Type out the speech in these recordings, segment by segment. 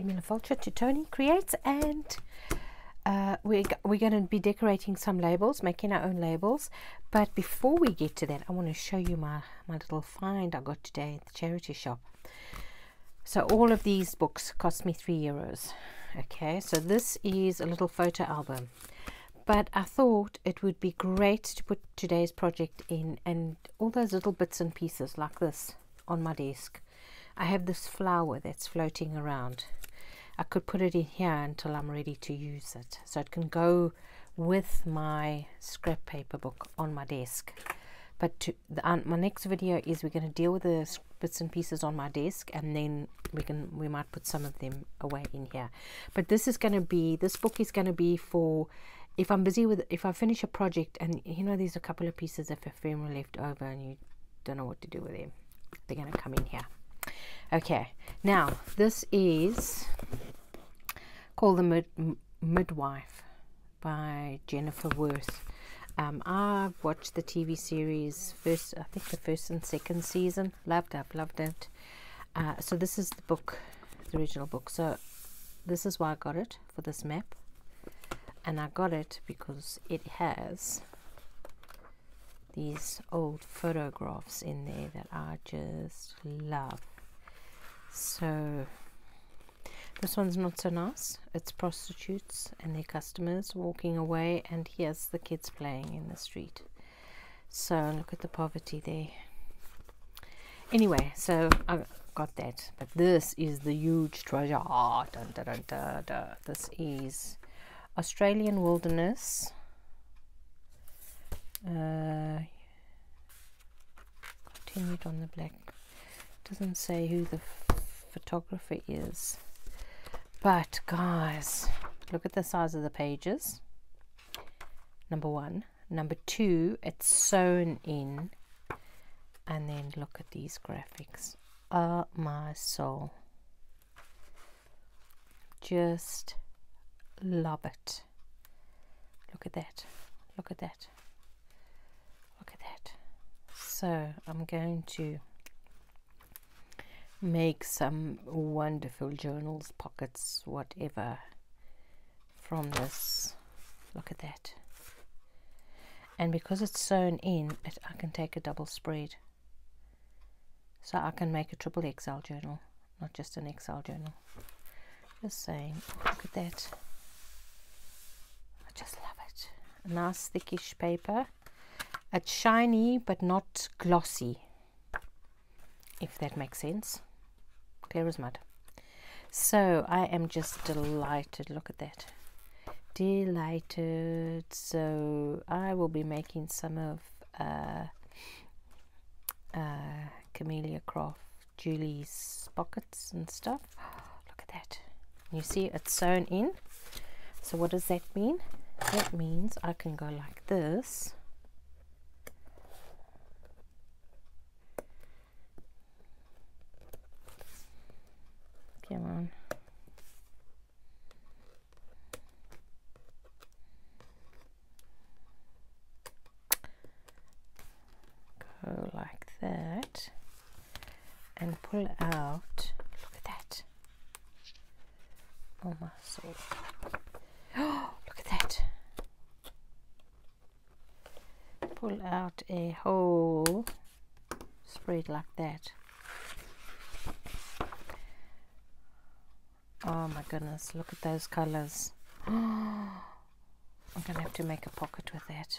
Miller Fulcher to Toni Creates, and uh, we're, we're going to be decorating some labels, making our own labels. But before we get to that, I want to show you my, my little find I got today at the charity shop. So all of these books cost me three euros. Okay, so this is a little photo album. But I thought it would be great to put today's project in and all those little bits and pieces like this on my desk. I have this flower that's floating around. I could put it in here until I'm ready to use it. So it can go with my scrap paper book on my desk. But to, the, uh, my next video is we're going to deal with the bits and pieces on my desk and then we can we might put some of them away in here. But this is going to be, this book is going to be for if I'm busy with, if I finish a project and you know there's a couple of pieces of ephemera left over and you don't know what to do with them, they're going to come in here. Okay, now this is called The Mid Midwife by Jennifer Worth. Um, I've watched the TV series first, I think the first and second season. Loved it, loved it. Uh, so this is the book, the original book. So this is why I got it for this map, and I got it because it has these old photographs in there that I just love. So this one's not so nice. It's prostitutes and their customers walking away, and here's the kids playing in the street. So look at the poverty there. Anyway, so I got that. But this is the huge treasure. Oh, dun, dun, dun, this is Australian wilderness. Uh, continued on the black. Doesn't say who the photographer is. But guys, look at the size of the pages. Number one. Number two, it's sewn in. And then look at these graphics. Oh my soul. Just love it. Look at that. Look at that. Look at that. So I'm going to make some wonderful journals, pockets, whatever from this. Look at that. And because it's sewn in, it, I can take a double spread. So I can make a triple XL journal, not just an XL journal. Just saying, look at that. I just love it. A nice thickish paper. It's shiny but not glossy, if that makes sense clear as mud. So I am just delighted. Look at that. Delighted. So I will be making some of uh, uh, Camellia Craft Julie's pockets and stuff. Look at that. You see it's sewn in. So what does that mean? That means I can go like this Come on. Go like that and pull out. Look at that. Oh my soul. Oh, look at that. Pull out a whole spread like that. Oh my goodness, look at those colors. I'm going to have to make a pocket with that.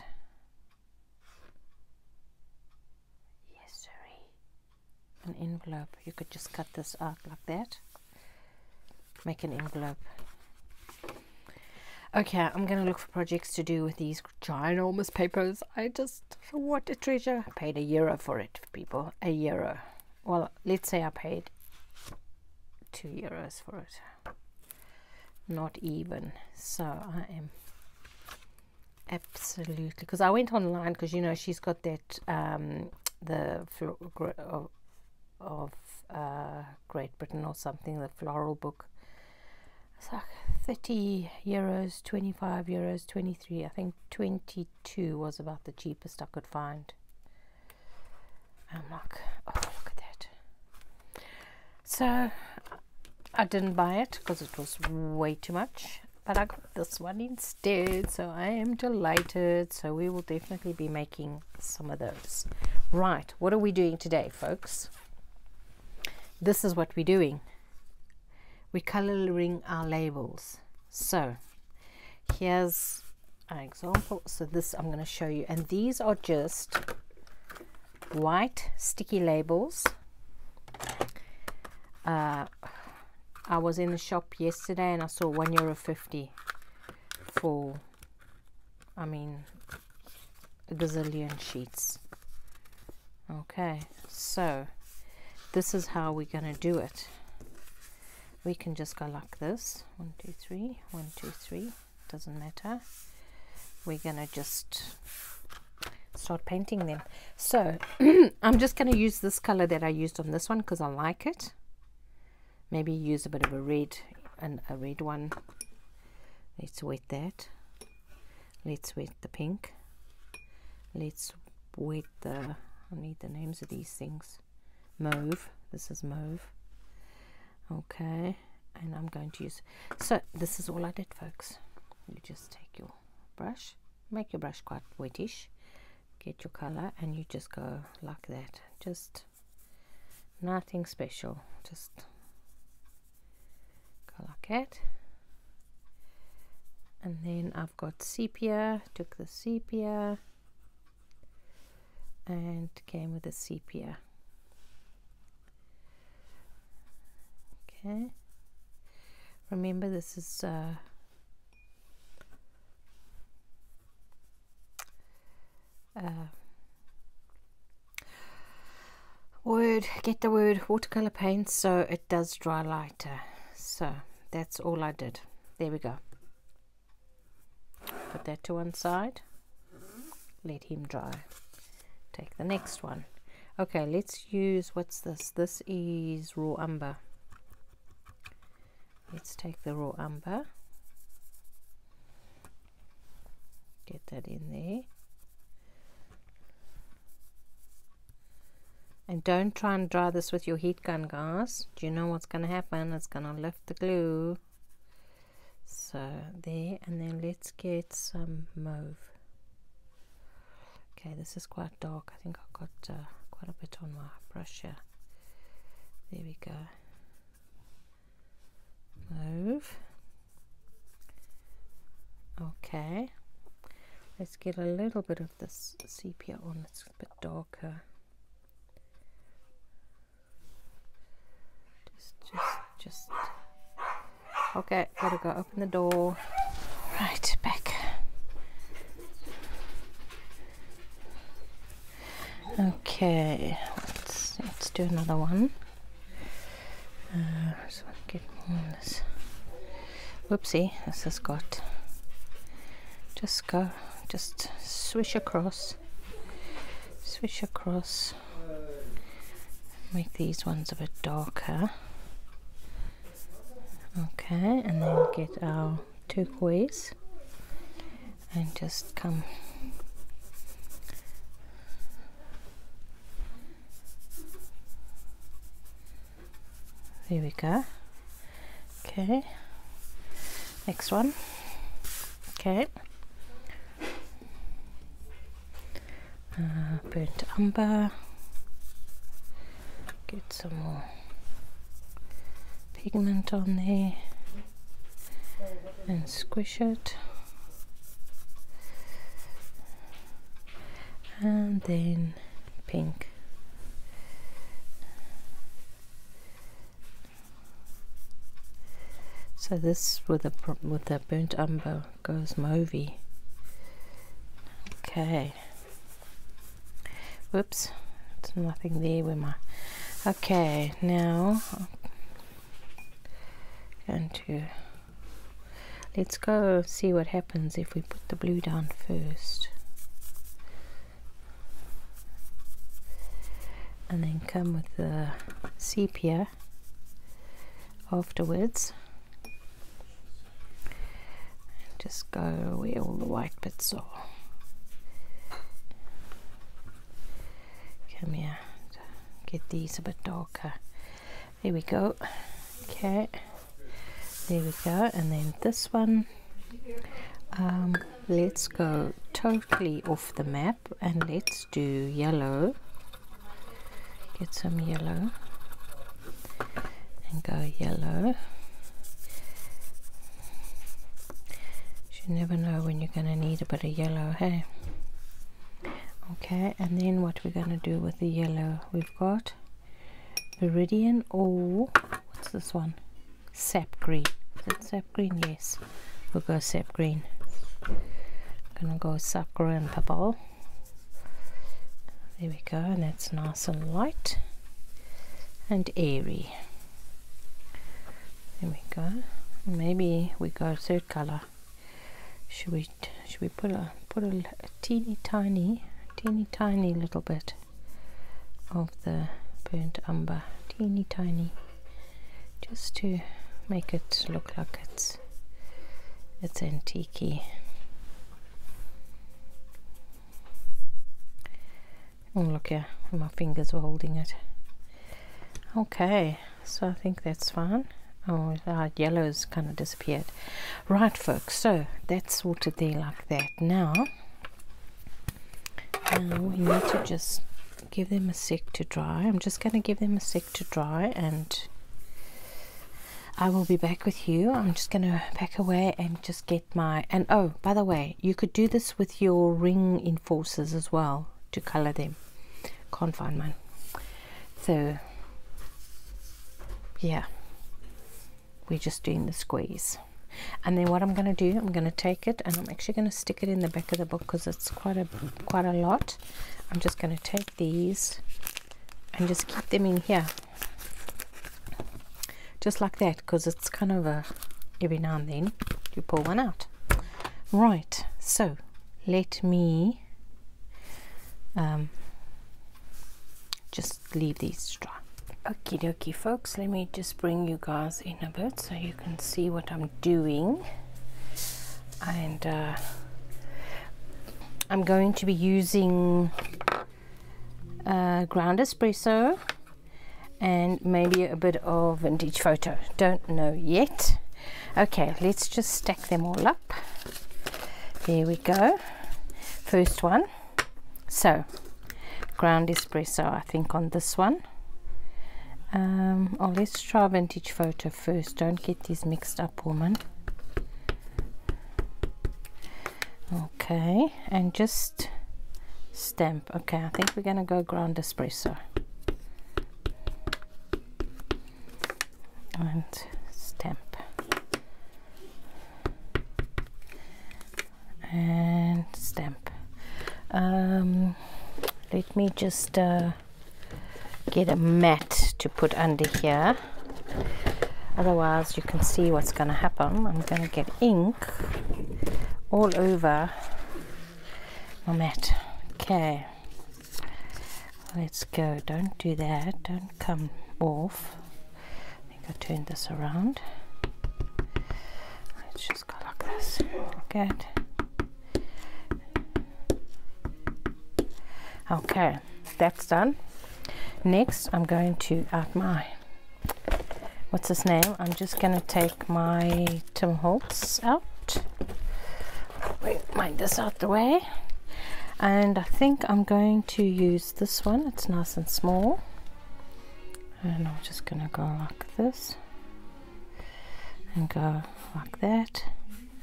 Yes, sorry. An envelope. You could just cut this out like that. Make an envelope. Okay, I'm going to look for projects to do with these ginormous papers. I just, what a treasure. I paid a euro for it, people. A euro. Well, let's say I paid two euros for it not even so I am absolutely because I went online because you know she's got that um, the of, uh, Great Britain or something the floral book. It's like 30 euros 25 euros 23 I think 22 was about the cheapest I could find. I'm like oh look at that. So I didn't buy it because it was way too much but I got this one instead so I am delighted. So we will definitely be making some of those. Right what are we doing today folks this is what we're doing. We're coloring our labels. So here's an example. So this I'm going to show you. And these are just white sticky labels. Uh, I was in the shop yesterday and I saw one euro fifty for I mean a gazillion sheets. Okay so this is how we're gonna do it. We can just go like this. One two three one two three doesn't matter. We're gonna just start painting them so I'm just gonna use this color that I used on this one because I like it. Maybe use a bit of a red and a red one. Let's wet that. Let's wet the pink. Let's wet the I need the names of these things mauve. This is mauve. Okay. And I'm going to use so this is all I did folks. You just take your brush make your brush quite wettish get your color and you just go like that. Just nothing special. Just go like that. And then I've got sepia. Took the sepia and came with the sepia okay. Remember this is uh, uh, word get the word watercolor paint so it does dry lighter. So that's all I did. There we go. Put that to one side. Let him dry. Take the next one. Okay let's use what's this? This is raw umber let's take the raw umber get that in there And don't try and dry this with your heat gun, guys. Do you know what's going to happen? It's going to lift the glue. So there, and then let's get some mauve. Okay, this is quite dark. I think I've got uh, quite a bit on my brush here. There we go. Mauve. Okay. Let's get a little bit of this sepia on. It's a bit darker. just just just okay gotta go open the door right back okay let's let's do another one uh, so get this whoopsie this has got just go just swish across swish across. Make these ones a bit darker. Okay and then get our turquoise and just come there we go okay. Next one. Okay. Uh, burnt umber. Get some more pigment on there and squish it. And then pink so this with the with the burnt umber goes mauvey okay. Whoops. There's nothing there with my okay now going to let's go see what happens if we put the blue down first. And then come with the sepia afterwards and just go where all the white bits are. Come here get these a bit darker. There we go. Okay. There we go. And then this one. Um, let's go totally off the map and let's do yellow. Get some yellow. And go yellow you never know when you're going to need a bit of yellow hey? Okay and then what we're going to do with the yellow we've got viridian or what's this one? Sap green. Is it sap green? Yes. We'll go sap green. Gonna go sap green purple there we go and that's nice and light and airy. There we go. Maybe we go third color should we should we put a put a, a teeny tiny teeny tiny little bit of the burnt umber teeny tiny just to make it look like it's it's antique oh look here my fingers were holding it. Okay so I think that's fine oh our yellow's kind of disappeared. Right folks so that's sorted there like that. Now now we need to just give them a sec to dry. I'm just going to give them a sec to dry and I will be back with you. I'm just going to pack away and just get my and oh by the way you could do this with your ring enforcers as well to color them. Can't find mine. So yeah we're just doing the squeeze. And then what I'm going to do I'm going to take it and I'm actually going to stick it in the back of the book because it's quite a quite a lot. I'm just going to take these and just keep them in here. Just like that because it's kind of a every now and then you pull one out. Right so let me um, just leave these dry Okie dokie folks, let me just bring you guys in a bit so you can see what I'm doing. And uh, I'm going to be using uh, ground espresso and maybe a bit of vintage photo. Don't know yet. Okay, let's just stack them all up. There we go. First one. So, ground espresso I think on this one um, oh let's try vintage photo first. Don't get these mixed up woman. Okay and just stamp. Okay I think we're gonna go ground espresso. And stamp. And stamp. Um, let me just uh, get a mat to put under here. Otherwise you can see what's going to happen. I'm going to get ink all over my mat. Okay. Let's go. Don't do that. Don't come off. I think I turn this around. Let's just go like this. Good okay. That's done next I'm going to add my what's his name? I'm just going to take my Tim Holtz out. Wait mind this out the way. And I think I'm going to use this one. It's nice and small. And I'm just going to go like this and go like that.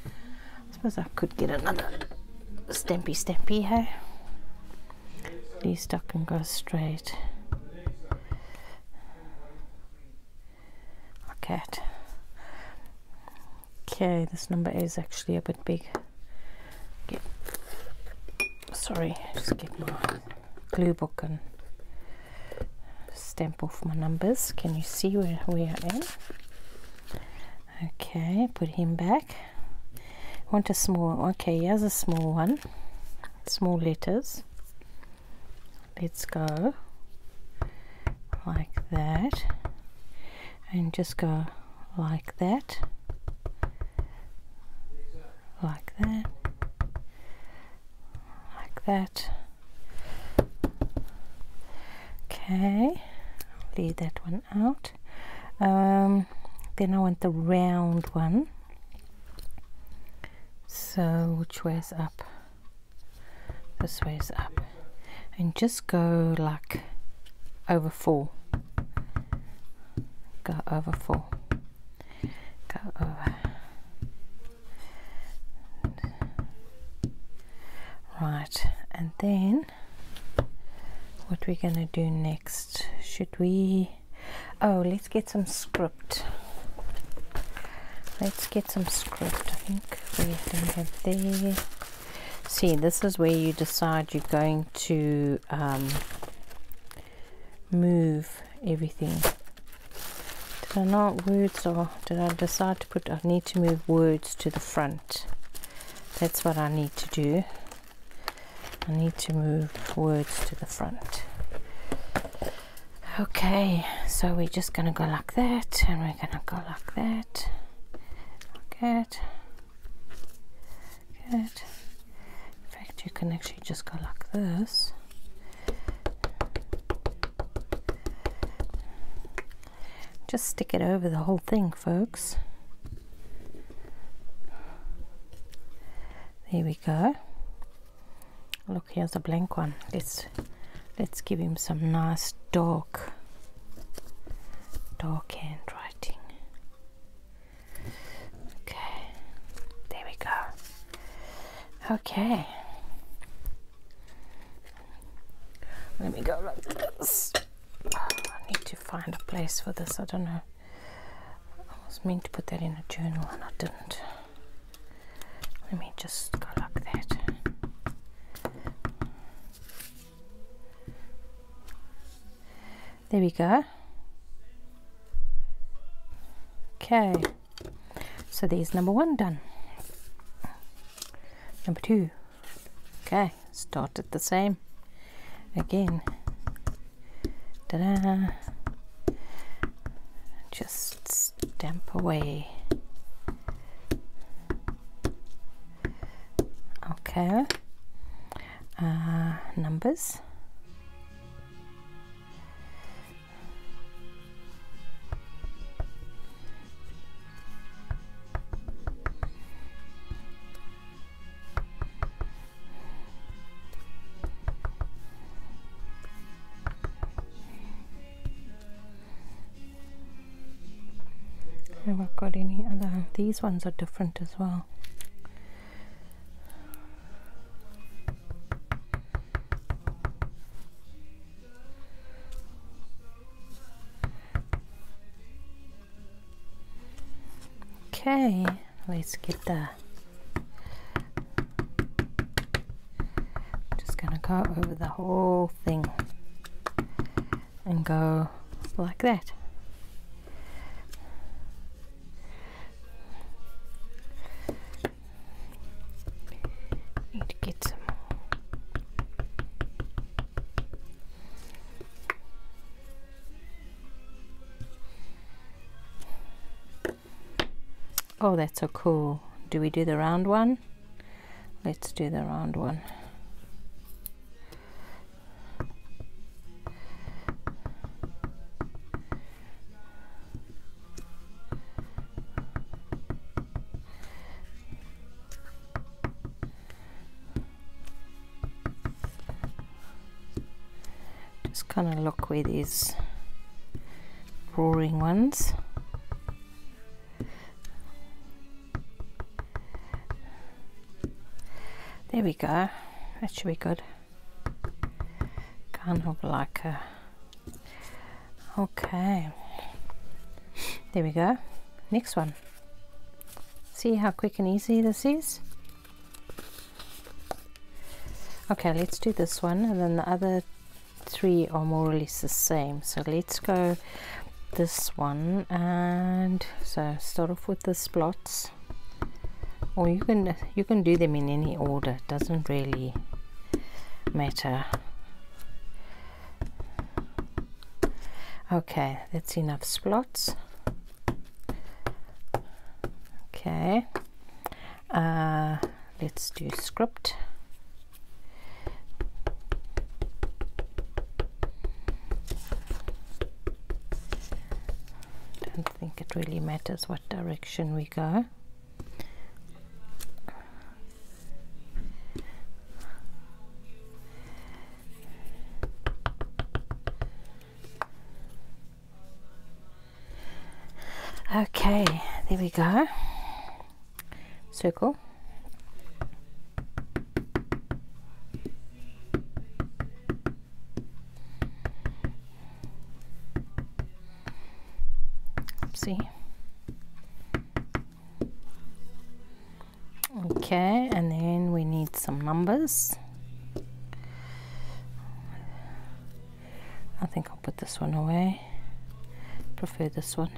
I suppose I could get another stampy stampy here at least I can go straight cat. Okay, this number is actually a bit big. Get, sorry, just get my glue book and stamp off my numbers. Can you see where, we are am? Okay, put him back. Want a small, okay, here's a small one. Small letters. Let's go like that and just go like that. Like that. Like that. Okay leave that one out. Um, then I want the round one. So which way is up? This way is up. And just go like over four go over four go over. Right and then what we're gonna do next should we oh let's get some script. Let's get some script I think we have there. See this is where you decide you're going to um, move everything I not words or did I decide to put I need to move words to the front. That's what I need to do. I need to move words to the front. Okay so we're just gonna go like that and we're gonna go like that. Good. Good. In fact you can actually just go like this just stick it over the whole thing folks. There we go. Look here's a blank one. Let's let's give him some nice dark dark handwriting. Okay there we go. Okay. Let me go like this find a place for this I don't know I was meant to put that in a journal and I didn't let me just go like that There we go. Okay, so there's number one done. Number two. Okay, start at the same. Again. Ta-da! Just stamp away. Okay. Uh, numbers. These ones are different as well. Okay, let's get the. Just gonna go over the whole thing and go like that. Oh, that's so cool. Do we do the round one? Let's do the round one. Just kind of look where these roaring ones. There we go. That should be good. Kind of like a. Okay. There we go. Next one. See how quick and easy this is? Okay, let's do this one and then the other three are more or less the same. So let's go this one and so start off with the splots or you can you can do them in any order. It doesn't really matter. Okay that's enough splots okay. Uh, let's do script. Don't think it really matters matters what direction we go circle. See. Okay and then we need some numbers. I think I'll put this one away. Prefer this one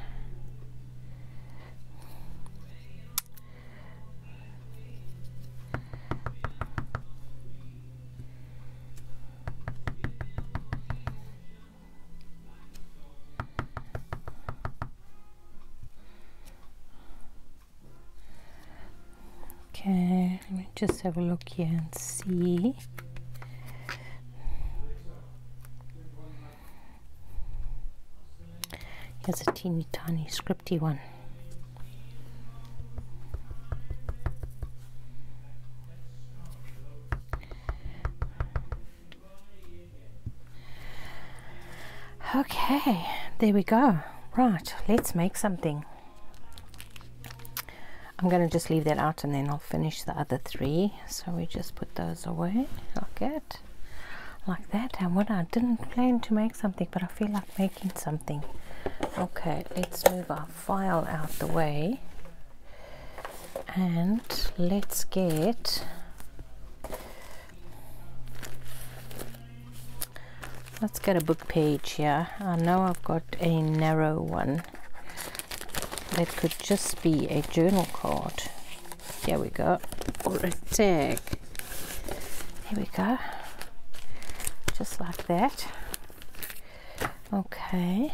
Okay, let me just have a look here and see. Here's a teeny tiny scripty one. Okay, there we go. Right, let's make something. I'm going to just leave that out and then I'll finish the other three. So we just put those away like that, like that. And what I didn't plan to make something, but I feel like making something. Okay, let's move our file out the way and let's get let's get a book page here. I know I've got a narrow one that could just be a journal card. Here we go. Or a tag. Here we go. Just like that. Okay.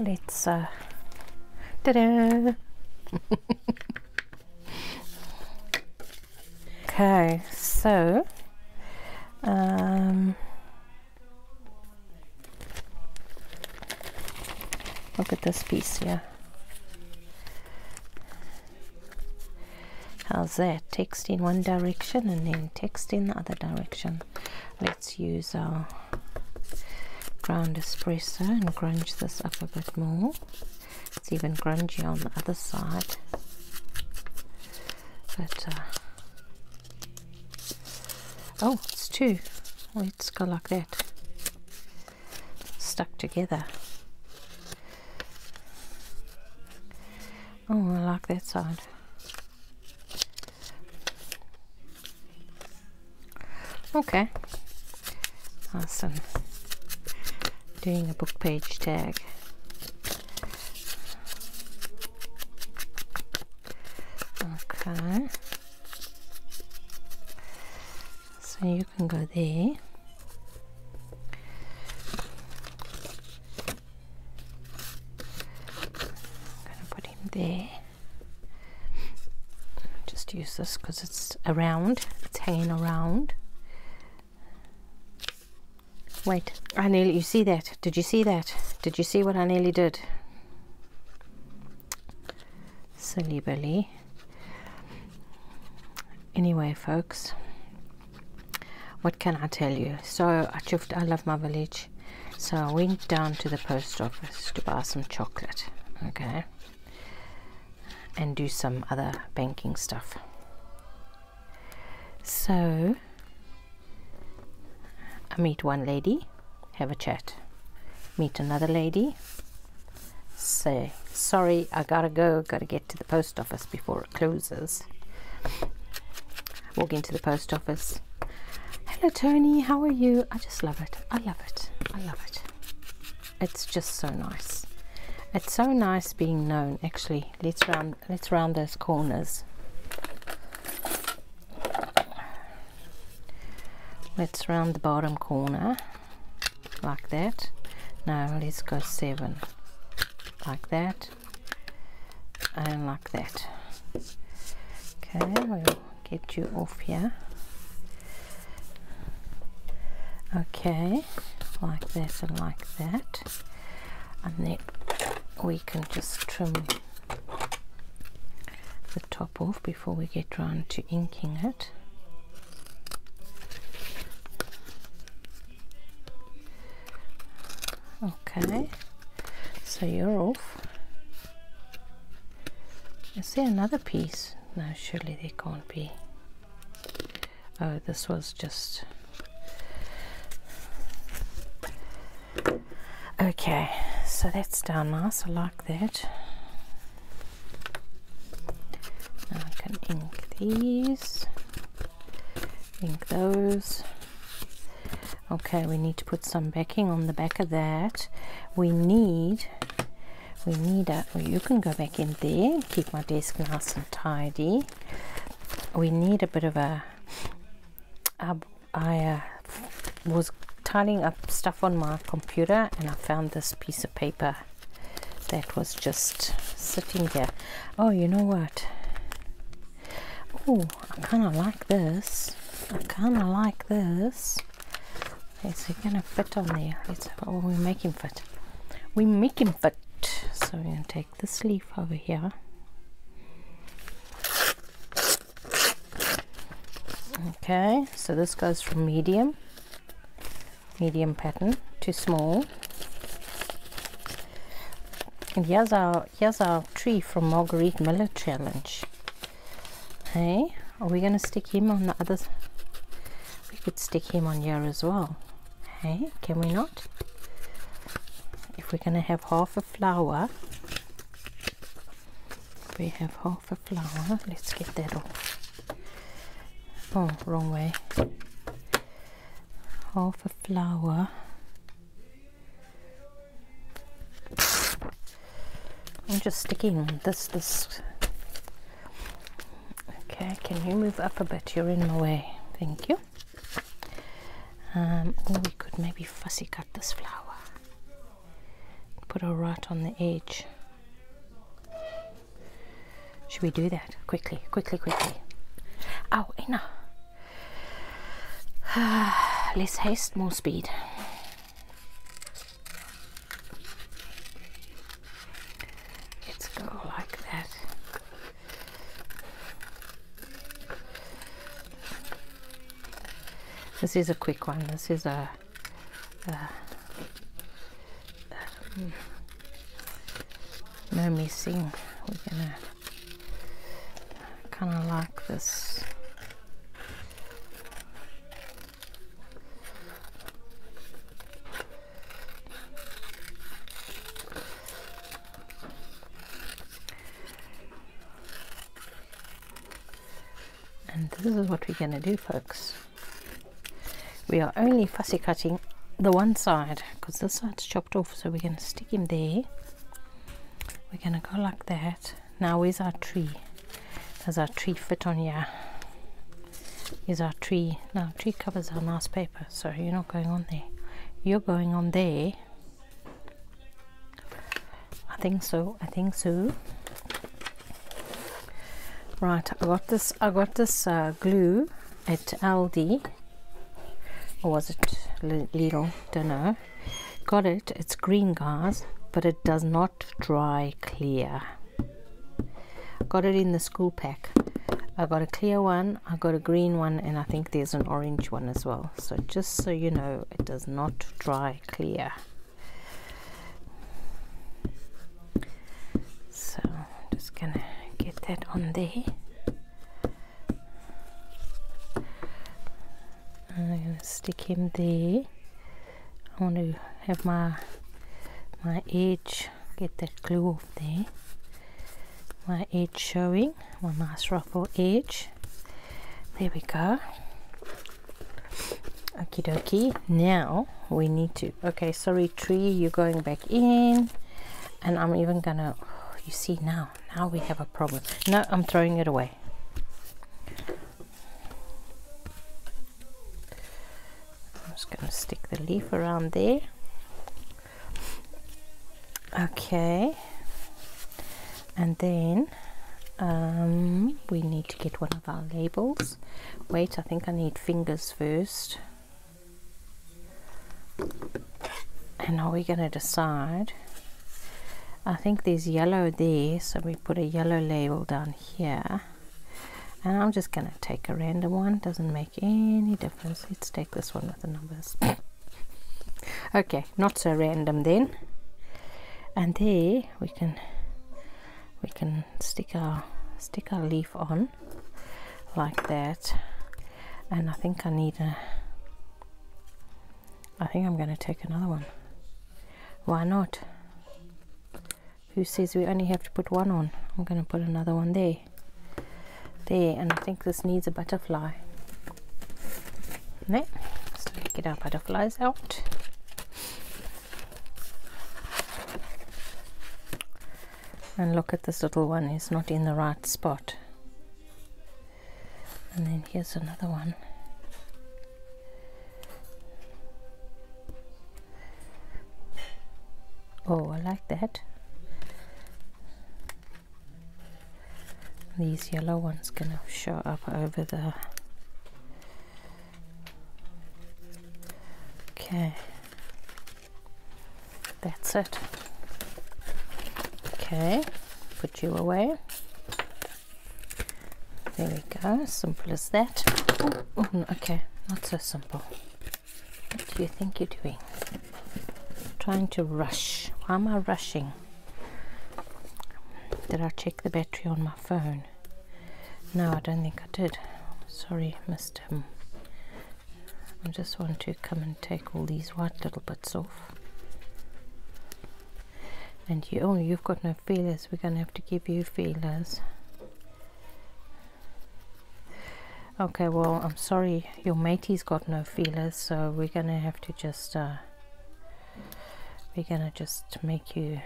Let's uh ta-da! okay, so um Look at this piece here. How's that? Text in one direction and then text in the other direction. Let's use our ground espresso and grunge this up a bit more. It's even grungy on the other side. But, uh, oh, it's two. Let's go like that. Stuck together. Oh, I like that side. Okay. Awesome. Doing a book page tag. Okay. So you can go there. This because it's around it's hanging around. Wait I nearly you see that? Did you see that? Did you see what I nearly did? Silly Billy. Anyway folks what can I tell you? So I, I love my village. So I went down to the post office to buy some chocolate okay? And do some other banking stuff. So I meet one lady, have a chat. Meet another lady, say, sorry, I gotta go, gotta get to the post office before it closes. Walk into the post office. Hello, Toni, how are you? I just love it. I love it. I love it. It's just so nice. It's so nice being known. Actually, let's round let's round those corners. Let's round the bottom corner like that. Now let's go seven like that and like that. Okay, we'll get you off here. Okay, like that and like that and then we can just trim the top off before we get round to inking it okay. So you're off. Is there another piece? No surely there can't be. Oh this was just okay so that's down nice. I like that. Now I can ink these ink those okay we need to put some backing on the back of that. We need we need a well, you can go back in there and keep my desk nice and tidy. We need a bit of a I, I uh, was tidying up stuff on my computer and I found this piece of paper that was just sitting there. Oh you know what? Oh I kind of like this. I kind of like this is it gonna fit on there. Let's oh we make him fit. We make him fit. So we're to take this leaf over here. Okay so this goes from medium medium pattern to small. And here's our here's our tree from Margarete Miller challenge. Hey are we to stick him on the other we could stick him on here as well hey can we not? If we're going to have half a flower we have half a flower let's get that off. Oh wrong way. Half a flower I'm just sticking this this. Okay can you move up a bit? You're in my way. Thank you um, or we could maybe fussy cut this flower put a right on the edge. Should we do that? Quickly, quickly, quickly. Oh, Ina. Less haste, more speed. Let's go like that. This is a quick one. This is a, a no missing. We're gonna kind of like this. And this is what we're going to do folks we are only fussy cutting the one side because this side's chopped off so we're going to stick him there. We're going to go like that. Now where's our tree? Does our tree fit on here? Is our tree now tree covers our nice paper so you're not going on there. You're going on there. I think so I think so. Right I got this I got this uh, glue at Aldi or was it Lidl? Don't know. Got it. It's green, guys, but it does not dry clear. Got it in the school pack. I got a clear one, I got a green one, and I think there's an orange one as well. So just so you know, it does not dry clear. So I'm just gonna get that on there. I'm going to stick him there. I want to have my my edge get that glue off there. My edge showing my nice ruffle edge. There we go. Okie dokie. Now we need to okay sorry tree you're going back in. And I'm even gonna you see now now we have a problem. No I'm throwing it away just to stick the leaf around there. Okay. And then um, we need to get one of our labels. Wait I think I need fingers first. And are we going to decide? I think there's yellow there so we put a yellow label down here and I'm just gonna take a random one doesn't make any difference. Let's take this one with the numbers. Okay not so random then. And there we can we can stick our stick our leaf on like that. And I think I need a I think I'm going to take another one. Why not? Who says we only have to put one on? I'm going to put another one there there and I think this needs a butterfly. Ne? so get our butterflies out. And look at this little one it's not in the right spot. And then here's another one. Oh I like that these yellow ones gonna show up over there okay. That's it. Okay put you away. There we go simple as that. Oh, oh, okay not so simple. What do you think you're doing? Trying to rush. Why am I rushing did I check the battery on my phone. No I don't think I did. Sorry missed him I just want to come and take all these white little bits off. And you oh you've got no feelers. We're gonna have to give you feelers. Okay well I'm sorry. Your matey's got no feelers so we're gonna have to just uh, we're gonna just make you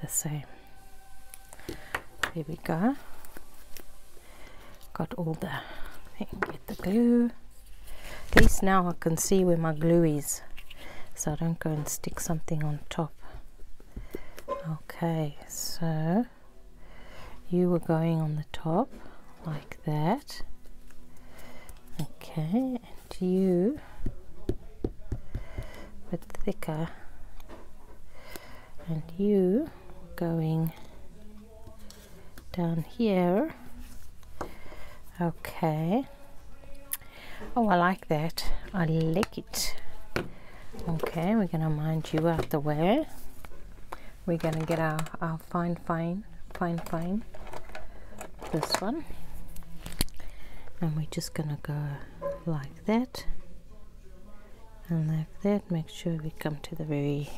the same there we go. Got all the get the glue. At least now I can see where my glue is so I don't go and stick something on top. Okay so you were going on the top like that. Okay and you bit thicker. And you going down here. Okay. Oh I like that. I like it. Okay we're gonna mind you out the way. We're gonna get our, our fine fine fine fine. This one. And we're just gonna go like that. And like that make sure we come to the very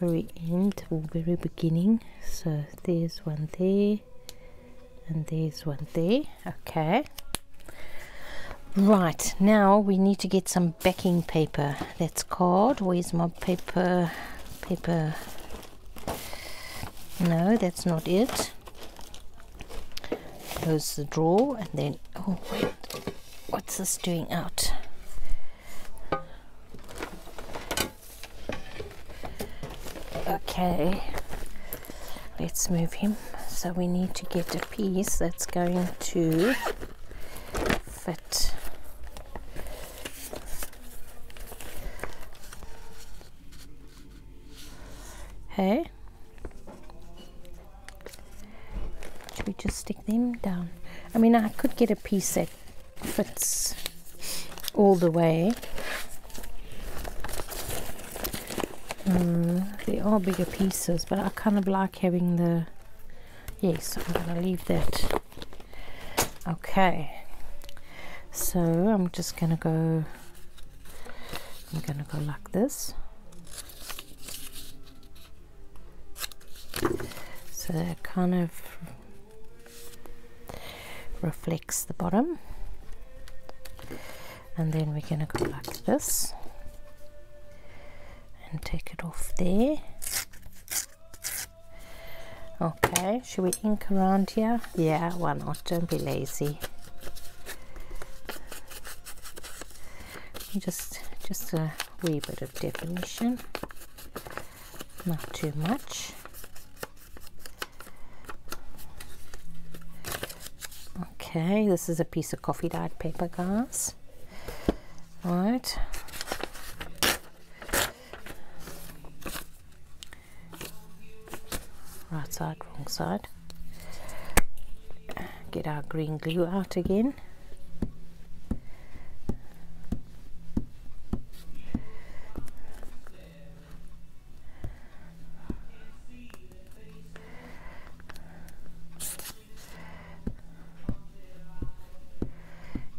very end or very beginning. So there's one there and there's one there. Okay. Right now we need to get some backing paper. That's card. Where's my paper paper? No that's not it. Close the drawer and then oh wait. What's this doing out okay. Let's move him. So we need to get a piece that's going to fit. Hey. Should we just stick them down? I mean I could get a piece that fits all the way they are bigger pieces, but I kind of like having the... Yes, I'm to leave that. Okay. So I'm just to go... I'm to go like this. So that kind of reflects the bottom. And then we're to go like this and take it off there. Okay should we ink around here? Yeah why not? Don't be lazy. Just just a wee bit of definition. Not too much. Okay this is a piece of coffee dyed paper guys. Right right side wrong side. Get our green glue out again.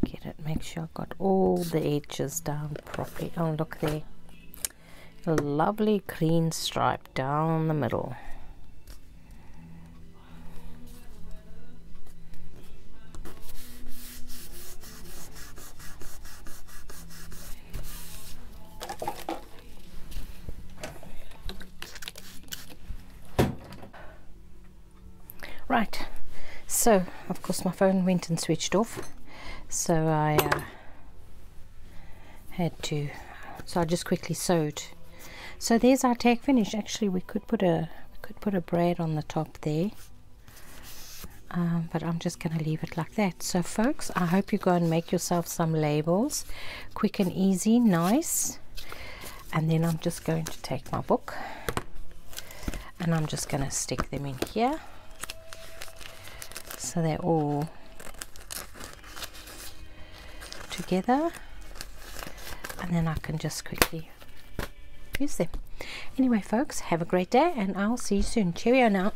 Get it make sure I've got all the edges down properly. Oh look there. A lovely clean stripe down the middle so of course my phone went and switched off, so I uh, had to, so I just quickly sewed. So there's our tag finish. Actually, we could put a we could put a braid on the top there, um, but I'm just going to leave it like that. So folks, I hope you go and make yourself some labels, quick and easy, nice. And then I'm just going to take my book and I'm just going to stick them in here so they're all together and then I can just quickly use them. Anyway folks, have a great day and I'll see you soon. Cheerio now.